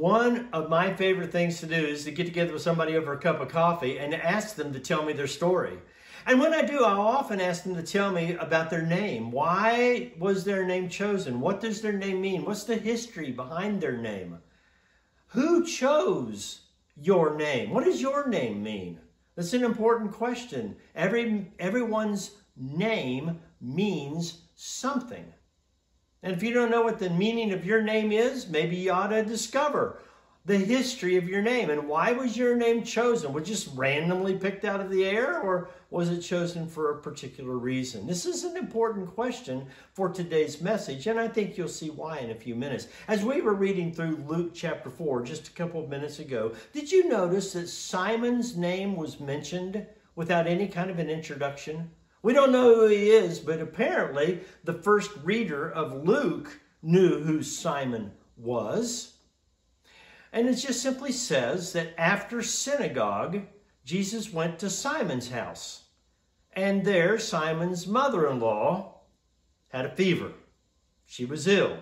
one of my favorite things to do is to get together with somebody over a cup of coffee and ask them to tell me their story. And when I do, I'll often ask them to tell me about their name. Why was their name chosen? What does their name mean? What's the history behind their name? Who chose your name? What does your name mean? That's an important question. Every, everyone's name means something. And if you don't know what the meaning of your name is, maybe you ought to discover the history of your name and why was your name chosen? Was just randomly picked out of the air or was it chosen for a particular reason? This is an important question for today's message, and I think you'll see why in a few minutes. As we were reading through Luke chapter 4 just a couple of minutes ago, did you notice that Simon's name was mentioned without any kind of an introduction? We don't know who he is, but apparently the first reader of Luke knew who Simon was. And it just simply says that after synagogue, Jesus went to Simon's house. And there, Simon's mother in law had a fever. She was ill.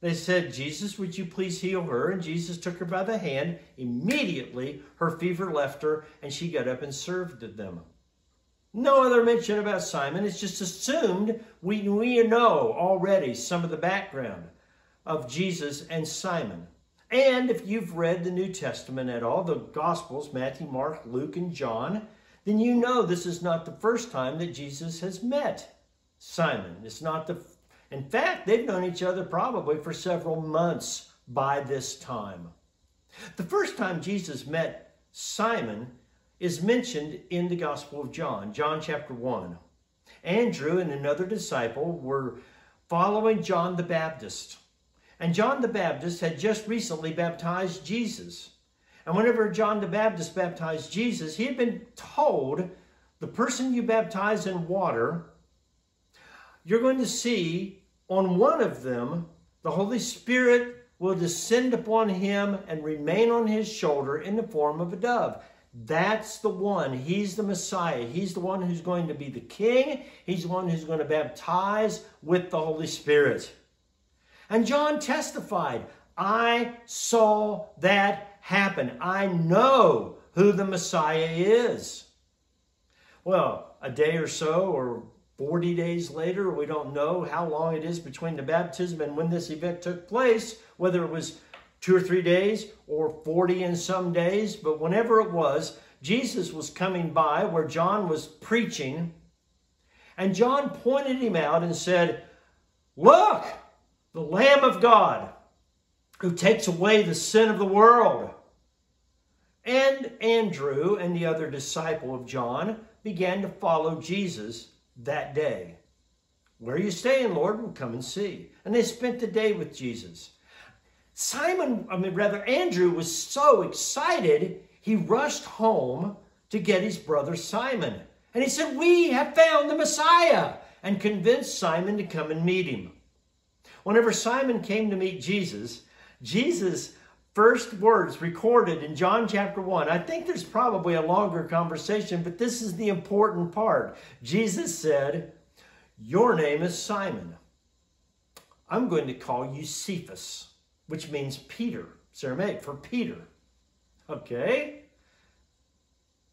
They said, Jesus, would you please heal her? And Jesus took her by the hand. Immediately, her fever left her, and she got up and served them. No other mention about Simon. It's just assumed we, we know already some of the background of Jesus and Simon. And if you've read the New Testament at all, the Gospels, Matthew, Mark, Luke, and John, then you know this is not the first time that Jesus has met Simon. It's not the, in fact, they've known each other probably for several months by this time. The first time Jesus met Simon is mentioned in the Gospel of John, John chapter 1. Andrew and another disciple were following John the Baptist. And John the Baptist had just recently baptized Jesus. And whenever John the Baptist baptized Jesus, he had been told the person you baptize in water, you're going to see on one of them, the Holy Spirit will descend upon him and remain on his shoulder in the form of a dove. That's the one. He's the Messiah. He's the one who's going to be the king. He's the one who's going to baptize with the Holy Spirit. And John testified, I saw that happen. I know who the Messiah is. Well, a day or so, or 40 days later, we don't know how long it is between the baptism and when this event took place, whether it was two or three days or 40 and some days, but whenever it was, Jesus was coming by where John was preaching, and John pointed him out and said, Look, the Lamb of God who takes away the sin of the world. And Andrew and the other disciple of John began to follow Jesus that day. Where are you staying, Lord? We'll come and see. And they spent the day with Jesus. Simon, I mean, rather, Andrew was so excited, he rushed home to get his brother Simon. And he said, We have found the Messiah, and convinced Simon to come and meet him. Whenever Simon came to meet Jesus, Jesus' first words recorded in John chapter 1, I think there's probably a longer conversation, but this is the important part. Jesus said, Your name is Simon. I'm going to call you Cephas, which means Peter. It's Aramaic for Peter. Okay?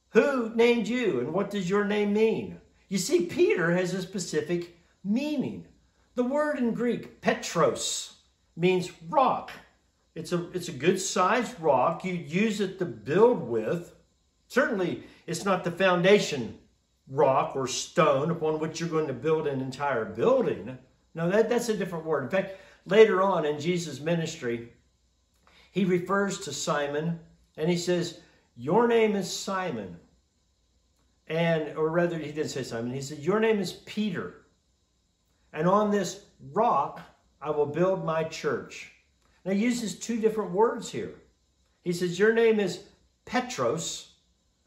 Who named you and what does your name mean? You see, Peter has a specific meaning. The word in Greek, petros, means rock. It's a, it's a good sized rock. You use it to build with. Certainly, it's not the foundation rock or stone upon which you're going to build an entire building. No, that, that's a different word. In fact, later on in Jesus' ministry, he refers to Simon and he says, Your name is Simon. And, or rather, he didn't say Simon, he said, Your name is Peter. And on this rock I will build my church. Now he uses two different words here. He says, Your name is Petros,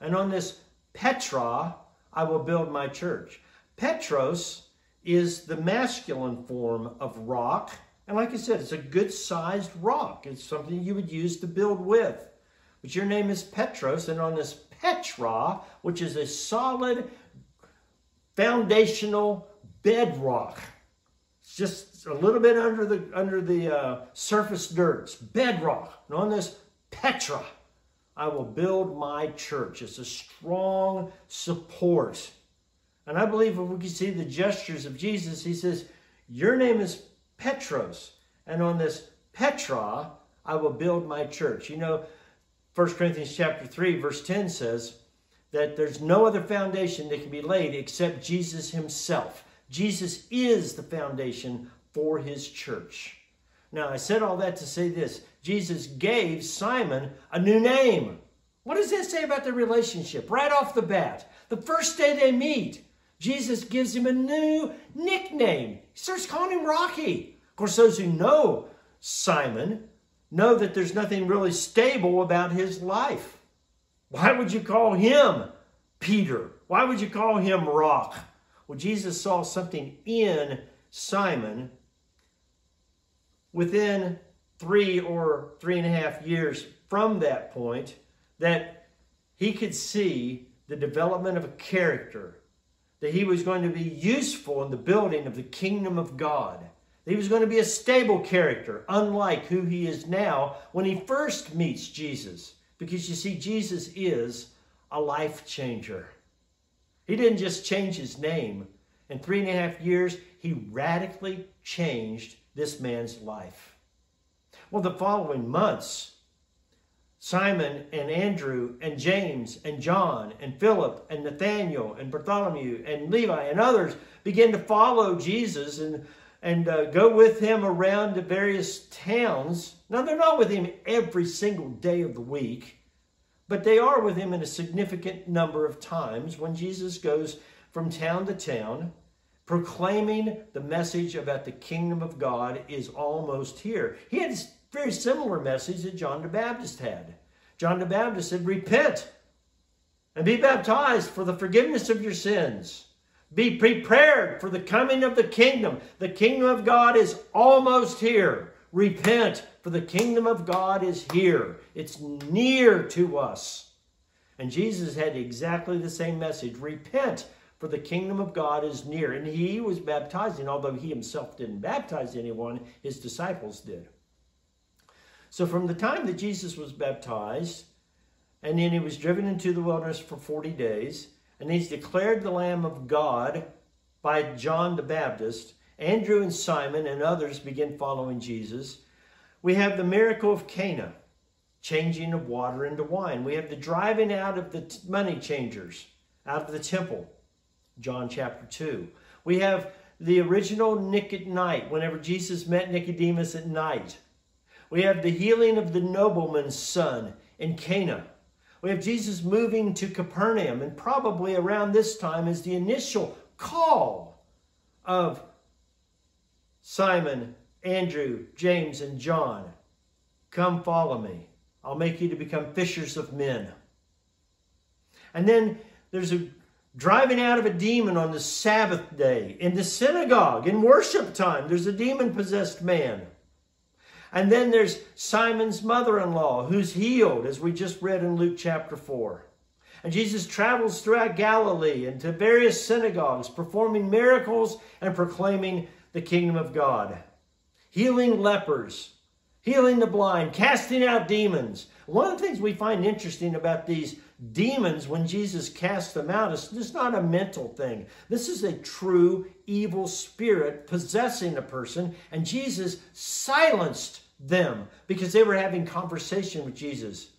and on this Petra I will build my church. Petros is the masculine form of rock. And like I said, it's a good sized rock. It's something you would use to build with. But your name is Petros, and on this Petra, which is a solid foundational bedrock, it's just a little bit under the under the uh, surface dirt, it's bedrock. And on this Petra, I will build my church. It's a strong support. And I believe if we can see the gestures of Jesus, he says, Your name is Petros. And on this Petra, I will build my church. You know, 1 Corinthians chapter 3, verse 10 says that there's no other foundation that can be laid except Jesus himself. Jesus is the foundation for his church. Now, I said all that to say this Jesus gave Simon a new name. What does that say about their relationship? Right off the bat, the first day they meet, Jesus gives him a new nickname. He starts calling him Rocky. Course, those who know Simon know that there's nothing really stable about his life. Why would you call him Peter? Why would you call him Rock? Well, Jesus saw something in Simon within three or three and a half years from that point that he could see the development of a character, that he was going to be useful in the building of the kingdom of God. He was going to be a stable character, unlike who he is now when he first meets Jesus. Because you see, Jesus is a life changer. He didn't just change his name. In three and a half years, he radically changed this man's life. Well, the following months, Simon and Andrew and James and John and Philip and Nathaniel and Bartholomew and Levi and others began to follow Jesus and and uh, go with him around the various towns. Now, they're not with him every single day of the week, but they are with him in a significant number of times when Jesus goes from town to town, proclaiming the message about the kingdom of God is almost here. He had a very similar message that John the Baptist had. John the Baptist said, Repent and be baptized for the forgiveness of your sins be prepared for the coming of the kingdom. The kingdom of God is almost here. Repent, for the kingdom of God is here. It's near to us. And Jesus had exactly the same message Repent, for the kingdom of God is near. And he was baptizing, although he himself didn't baptize anyone, his disciples did. So from the time that Jesus was baptized, and then he was driven into the wilderness for 40 days, and he's declared the Lamb of God by John the Baptist. Andrew and Simon and others begin following Jesus. We have the miracle of Cana, changing of water into wine. We have the driving out of the money changers out of the temple, John chapter 2. We have the original Nick at night, whenever Jesus met Nicodemus at night. We have the healing of the nobleman's son in Cana. We have Jesus moving to Capernaum, and probably around this time is the initial call of Simon, Andrew, James, and John. Come follow me. I'll make you to become fishers of men. And then there's a driving out of a demon on the Sabbath day in the synagogue in worship time. There's a demon possessed man. And then there's Simon's mother in law who's healed, as we just read in Luke chapter 4. And Jesus travels throughout Galilee and to various synagogues, performing miracles and proclaiming the kingdom of God, healing lepers, healing the blind, casting out demons. One of the things we find interesting about these demons when Jesus cast them out is this not a mental thing. This is a true evil spirit possessing a person, and Jesus silenced them because they were having conversation with Jesus.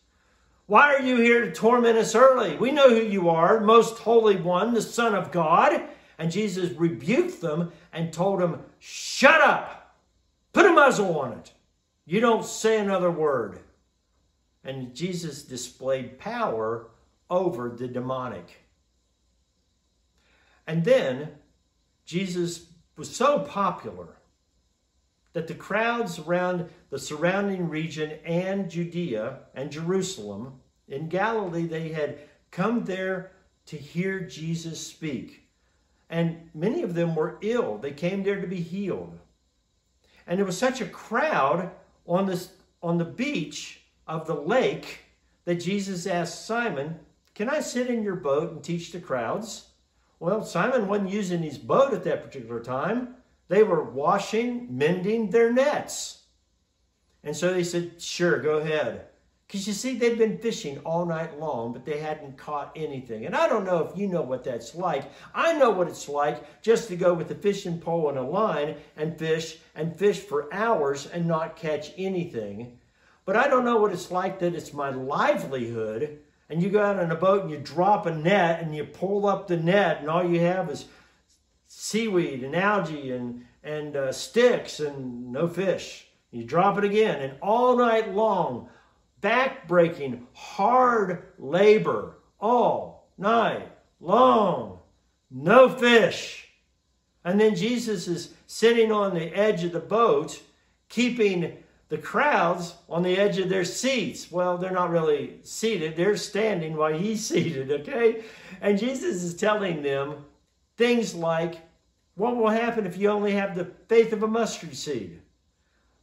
Why are you here to torment us early? We know who you are, most holy one, the Son of God. And Jesus rebuked them and told them, Shut up! Put a muzzle on it. You don't say another word. And Jesus displayed power over the demonic. And then Jesus was so popular that the crowds around the surrounding region and Judea and Jerusalem in Galilee, they had come there to hear Jesus speak. And many of them were ill. They came there to be healed. And there was such a crowd on, this, on the beach of the lake that Jesus asked Simon, Can I sit in your boat and teach the crowds? Well, Simon wasn't using his boat at that particular time. They were washing, mending their nets. And so they said, Sure, go ahead. Because you see, they'd been fishing all night long, but they hadn't caught anything. And I don't know if you know what that's like. I know what it's like just to go with a fishing pole and a line and fish and fish for hours and not catch anything. But I don't know what it's like that it's my livelihood. And you go out on a boat and you drop a net and you pull up the net, and all you have is seaweed and algae and, and uh, sticks and no fish. You drop it again, and all night long, back-breaking, hard labor all night long. No fish. And then Jesus is sitting on the edge of the boat, keeping the crowds on the edge of their seats. Well, they're not really seated, they're standing while he's seated, okay? And Jesus is telling them things like, what will happen if you only have the faith of a mustard seed?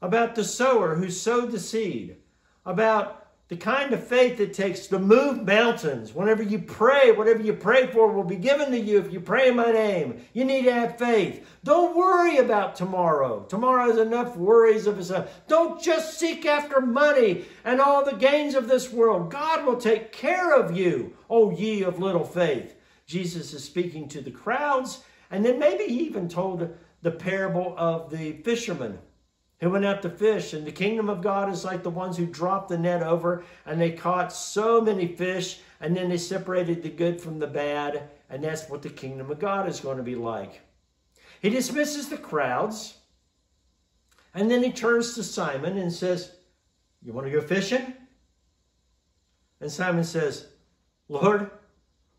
About the sower who sowed the seed about the kind of faith it takes to move mountains. Whenever you pray, whatever you pray for will be given to you if you pray in my name. You need to have faith. Don't worry about tomorrow. Tomorrow has enough worries of itself. Don't just seek after money and all the gains of this world. God will take care of you, O ye of little faith. Jesus is speaking to the crowds, and then maybe he even told the parable of the fishermen who went out to fish. And the kingdom of God is like the ones who dropped the net over and they caught so many fish and then they separated the good from the bad. And that's what the kingdom of God is going to be like. He dismisses the crowds and then he turns to Simon and says, You want to go fishing? And Simon says, Lord,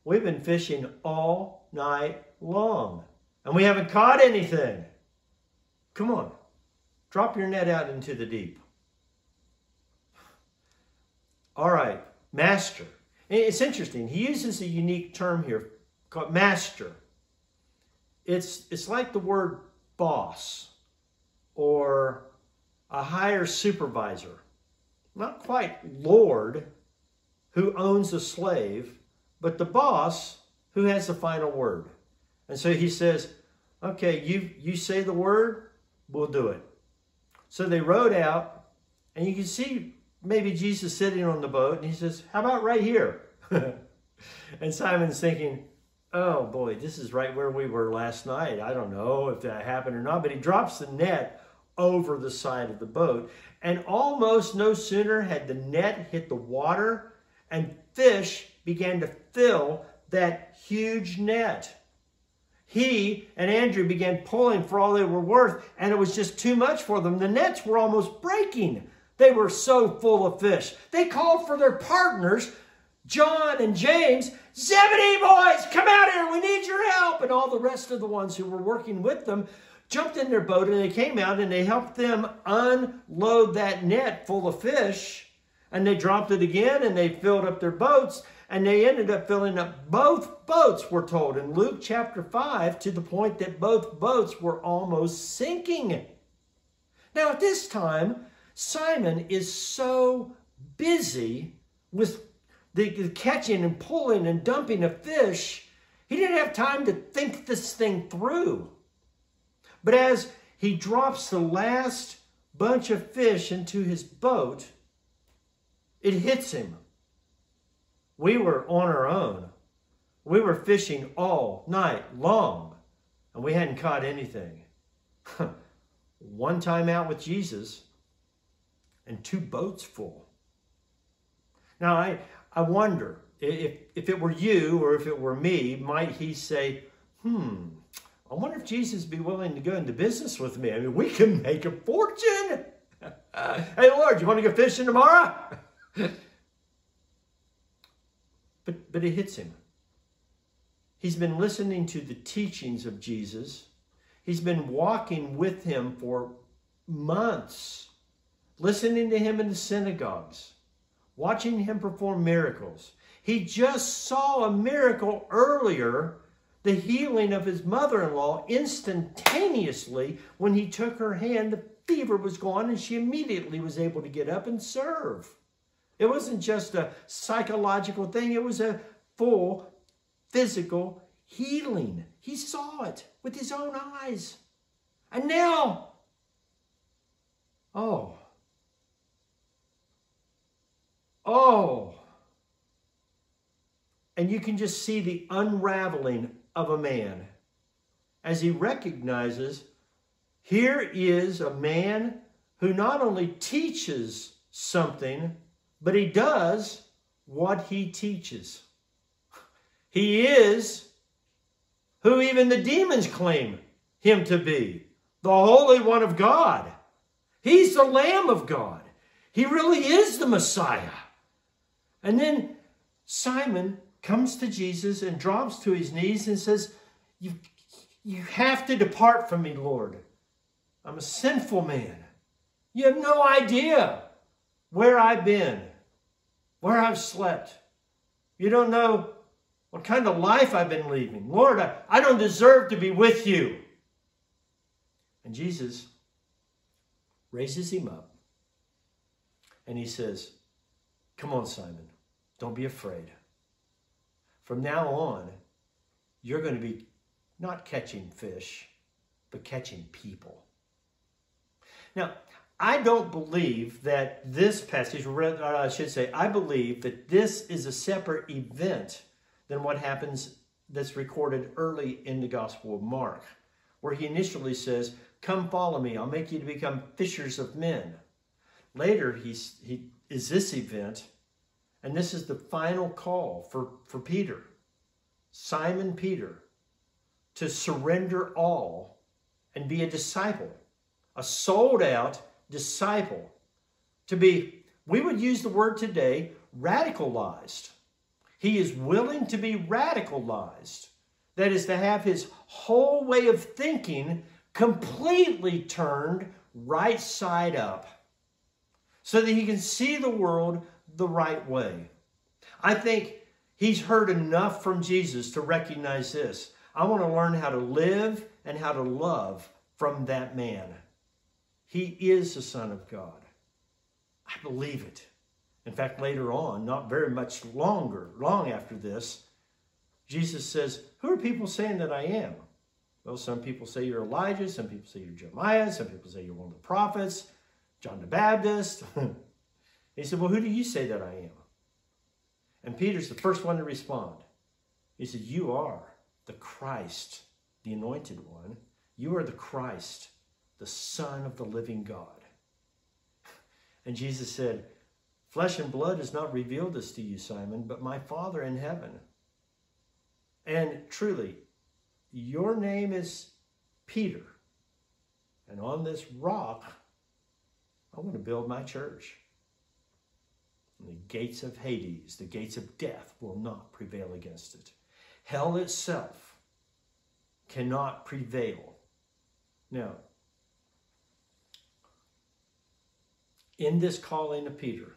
we've been fishing all night long and we haven't caught anything. Come on. Drop your net out into the deep. All right, master. It's interesting. He uses a unique term here called master. It's, it's like the word boss or a higher supervisor. Not quite Lord who owns a slave, but the boss who has the final word. And so he says, okay, you, you say the word, we'll do it. So they rowed out, and you can see maybe Jesus sitting on the boat, and he says, How about right here? and Simon's thinking, Oh boy, this is right where we were last night. I don't know if that happened or not, but he drops the net over the side of the boat. And almost no sooner had the net hit the water and fish began to fill that huge net he and Andrew began pulling for all they were worth, and it was just too much for them. The nets were almost breaking. They were so full of fish. They called for their partners, John and James, Zebedee boys, come out here, we need your help. And all the rest of the ones who were working with them jumped in their boat and they came out and they helped them unload that net full of fish. And they dropped it again and they filled up their boats and they ended up filling up both boats, we're told in Luke chapter 5, to the point that both boats were almost sinking. Now, at this time, Simon is so busy with the, the catching and pulling and dumping of fish, he didn't have time to think this thing through. But as he drops the last bunch of fish into his boat, it hits him. We were on our own. We were fishing all night long, and we hadn't caught anything. One time out with Jesus, and two boats full. Now, I, I wonder if, if it were you or if it were me, might he say, hmm, I wonder if Jesus be willing to go into business with me. I mean, we can make a fortune. hey, Lord, you want to go fishing tomorrow? But, but it hits him. He's been listening to the teachings of Jesus. He's been walking with him for months, listening to him in the synagogues, watching him perform miracles. He just saw a miracle earlier, the healing of his mother in law, instantaneously when he took her hand. The fever was gone, and she immediately was able to get up and serve. It wasn't just a psychological thing, it was a full physical healing. He saw it with his own eyes. And now, oh, oh. And you can just see the unraveling of a man as he recognizes here is a man who not only teaches something, but he does what he teaches. He is who even the demons claim him to be the Holy One of God. He's the Lamb of God. He really is the Messiah. And then Simon comes to Jesus and drops to his knees and says, You, you have to depart from me, Lord. I'm a sinful man. You have no idea where I've been, where I've slept. You don't know what kind of life I've been leading. Lord, I, I don't deserve to be with you. And Jesus raises him up and he says, Come on, Simon, don't be afraid. From now on, you're going to be not catching fish, but catching people. Now, I don't believe that this passage, I should say, I believe that this is a separate event than what happens that's recorded early in the Gospel of Mark, where he initially says, Come follow me, I'll make you to become fishers of men. Later, he's, he is this event, and this is the final call for, for Peter, Simon Peter, to surrender all and be a disciple, a sold out disciple, to be, we would use the word today, radicalized. He is willing to be radicalized. That is to have his whole way of thinking completely turned right side up so that he can see the world the right way. I think he's heard enough from Jesus to recognize this. I want to learn how to live and how to love from that man. He is the Son of God. I believe it. In fact, later on, not very much longer, long after this, Jesus says, Who are people saying that I am? Well, some people say you're Elijah, some people say you're Jeremiah, some people say you're one of the prophets, John the Baptist. he said, Well, who do you say that I am? And Peter's the first one to respond. He said, You are the Christ, the anointed one. You are the Christ, the Son of the living God. And Jesus said, Flesh and blood has not revealed this to you, Simon, but my Father in heaven. And truly, your name is Peter. And on this rock, I want to build my church. And the gates of Hades, the gates of death, will not prevail against it. Hell itself cannot prevail. Now, in this calling of Peter,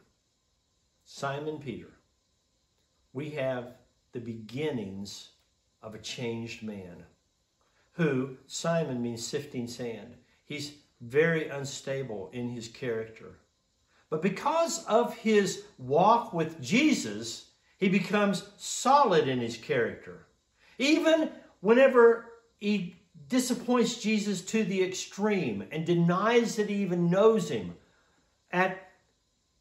Simon Peter, we have the beginnings of a changed man who, Simon means sifting sand. He's very unstable in his character. But because of his walk with Jesus, he becomes solid in his character. Even whenever he disappoints Jesus to the extreme and denies that he even knows him at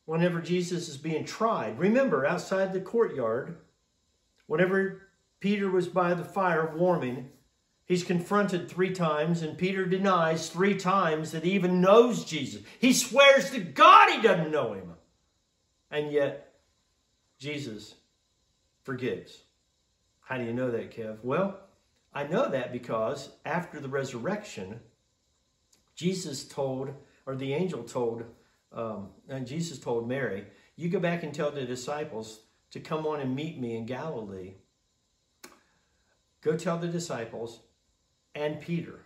whenever Jesus is being tried. Remember, outside the courtyard, whenever Peter was by the fire warming, he's confronted three times, and Peter denies three times that he even knows Jesus. He swears to God he doesn't know him. And yet, Jesus forgives. How do you know that, Kev? Well, I know that because after the resurrection, Jesus told, or the angel told, um, and Jesus told Mary, You go back and tell the disciples to come on and meet me in Galilee. Go tell the disciples and Peter.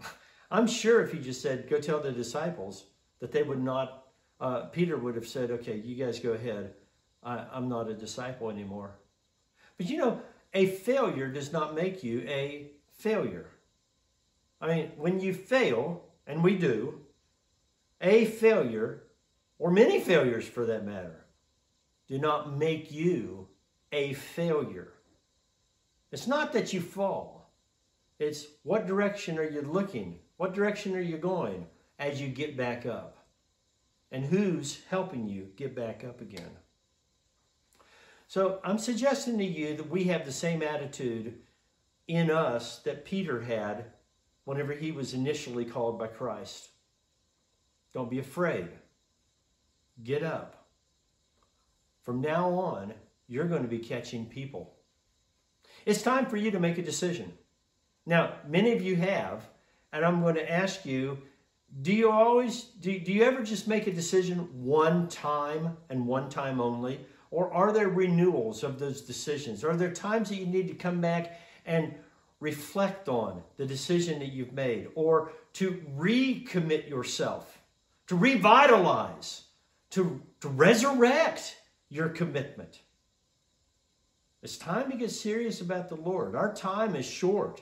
I'm sure if he just said, Go tell the disciples, that they would not, uh, Peter would have said, Okay, you guys go ahead. I, I'm not a disciple anymore. But you know, a failure does not make you a failure. I mean, when you fail, and we do, a failure, or many failures for that matter, do not make you a failure. It's not that you fall. It's what direction are you looking What direction are you going as you get back up? And who's helping you get back up again? So I'm suggesting to you that we have the same attitude in us that Peter had whenever he was initially called by Christ. Don't be afraid. Get up. From now on, you're going to be catching people. It's time for you to make a decision. Now, many of you have, and I'm going to ask you do you always, do, do you ever just make a decision one time and one time only? Or are there renewals of those decisions? Are there times that you need to come back and reflect on the decision that you've made or to recommit yourself, to revitalize, to, to resurrect your commitment? It's time to get serious about the Lord. Our time is short.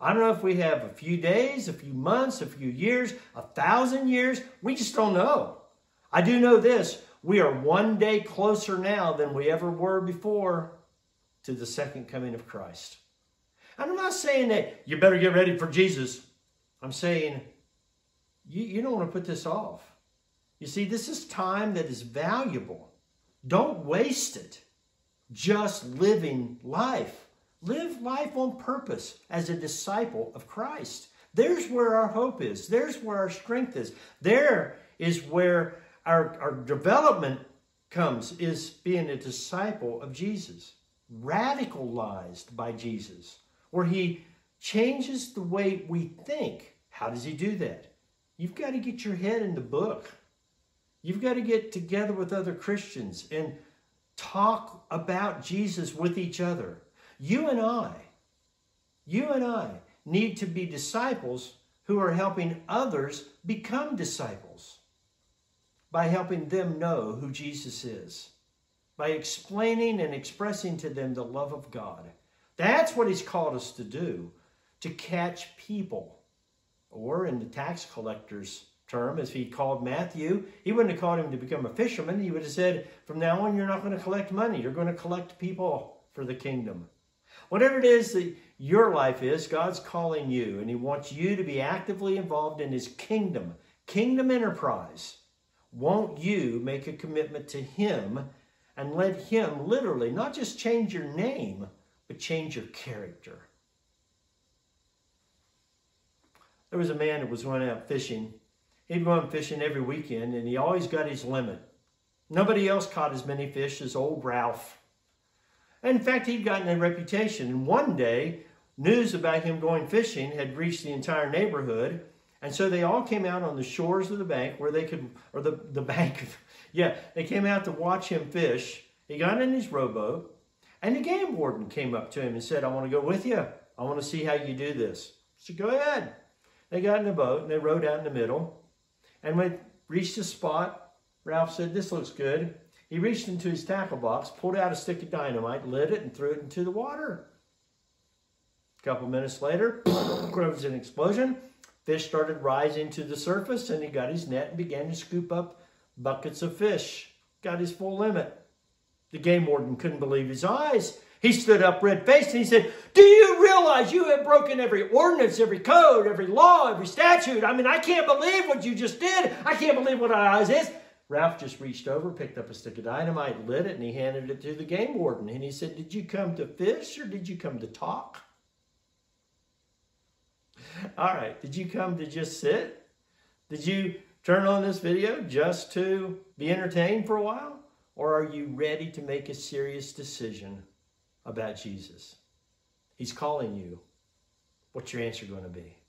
I don't know if we have a few days, a few months, a few years, a thousand years. We just don't know. I do know this we are one day closer now than we ever were before to the second coming of Christ. And I'm not saying that you better get ready for Jesus. I'm saying you, you don't want to put this off. You see, this is time that is valuable. Don't waste it just living life. Live life on purpose as a disciple of Christ. There's where our hope is. There's where our strength is. There is where our, our development comes, is being a disciple of Jesus, radicalized by Jesus, where he changes the way we think. How does he do that? You've got to get your head in the book. You've got to get together with other Christians and talk about Jesus with each other. You and I, you and I need to be disciples who are helping others become disciples by helping them know who Jesus is, by explaining and expressing to them the love of God. That's what he's called us to do, to catch people. Or in the tax collector's term, as he called Matthew, he wouldn't have called him to become a fisherman. He would have said, from now on, you're not going to collect money. You're going to collect people for the kingdom. Whatever it is that your life is, God's calling you, and He wants you to be actively involved in His kingdom, kingdom enterprise. Won't you make a commitment to Him and let Him literally not just change your name, but change your character? There was a man that was going out fishing. He'd go out fishing every weekend, and he always got his limit. Nobody else caught as many fish as old Ralph. In fact, he'd gotten a reputation. And one day, news about him going fishing had reached the entire neighborhood. And so they all came out on the shores of the bank where they could, or the, the bank, yeah, they came out to watch him fish. He got in his rowboat, and the game warden came up to him and said, I want to go with you. I want to see how you do this. So go ahead. They got in the boat and they rowed out in the middle. And when they reached a spot, Ralph said, This looks good. He reached into his tackle box, pulled out a stick of dynamite, lit it, and threw it into the water. A couple minutes later, there was an explosion. Fish started rising to the surface, and he got his net and began to scoop up buckets of fish. Got his full limit. The game warden couldn't believe his eyes. He stood up red faced and he said, Do you realize you have broken every ordinance, every code, every law, every statute? I mean, I can't believe what you just did. I can't believe what our eyes is. Ralph just reached over, picked up a stick of dynamite, lit it, and he handed it to the game warden. And he said, Did you come to fish or did you come to talk? All right, did you come to just sit? Did you turn on this video just to be entertained for a while? Or are you ready to make a serious decision about Jesus? He's calling you. What's your answer going to be?